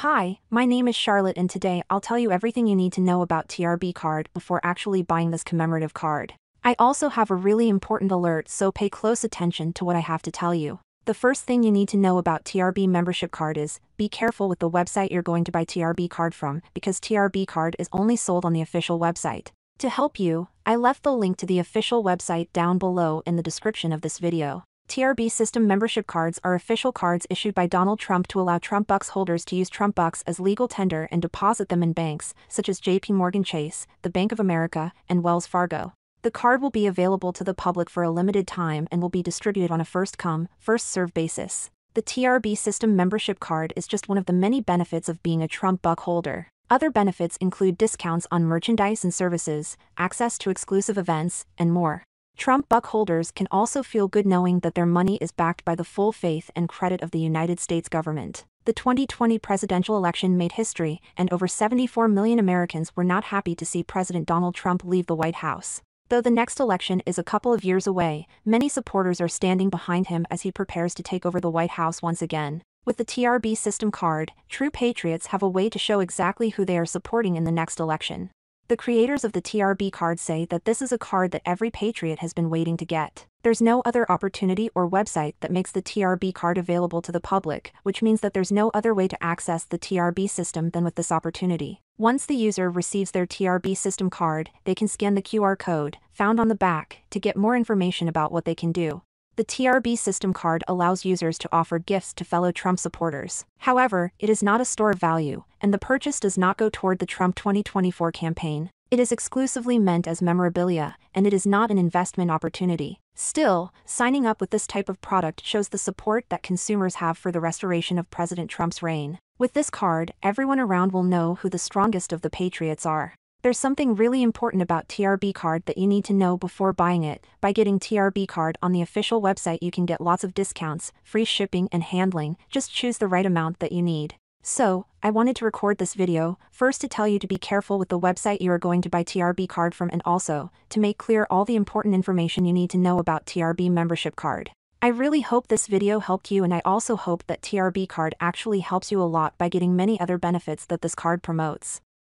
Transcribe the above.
Hi, my name is Charlotte and today I'll tell you everything you need to know about TRB card before actually buying this commemorative card. I also have a really important alert so pay close attention to what I have to tell you. The first thing you need to know about TRB membership card is, be careful with the website you're going to buy TRB card from because TRB card is only sold on the official website. To help you, I left the link to the official website down below in the description of this video. TRB system membership cards are official cards issued by Donald Trump to allow Trump Bucks holders to use Trump Bucks as legal tender and deposit them in banks, such as JP Morgan Chase, the Bank of America, and Wells Fargo. The card will be available to the public for a limited time and will be distributed on a first come, first served basis. The TRB system membership card is just one of the many benefits of being a Trump Buck holder. Other benefits include discounts on merchandise and services, access to exclusive events, and more. Trump buck holders can also feel good knowing that their money is backed by the full faith and credit of the United States government. The 2020 presidential election made history, and over 74 million Americans were not happy to see President Donald Trump leave the White House. Though the next election is a couple of years away, many supporters are standing behind him as he prepares to take over the White House once again. With the TRB system card, true patriots have a way to show exactly who they are supporting in the next election. The creators of the TRB card say that this is a card that every patriot has been waiting to get. There's no other opportunity or website that makes the TRB card available to the public, which means that there's no other way to access the TRB system than with this opportunity. Once the user receives their TRB system card, they can scan the QR code, found on the back, to get more information about what they can do. The TRB system card allows users to offer gifts to fellow Trump supporters. However, it is not a store of value, and the purchase does not go toward the Trump 2024 campaign. It is exclusively meant as memorabilia, and it is not an investment opportunity. Still, signing up with this type of product shows the support that consumers have for the restoration of President Trump's reign. With this card, everyone around will know who the strongest of the patriots are. There's something really important about TRB card that you need to know before buying it. By getting TRB card on the official website you can get lots of discounts, free shipping and handling, just choose the right amount that you need. So, I wanted to record this video, first to tell you to be careful with the website you are going to buy TRB card from and also, to make clear all the important information you need to know about TRB membership card. I really hope this video helped you and I also hope that TRB card actually helps you a lot by getting many other benefits that this card promotes.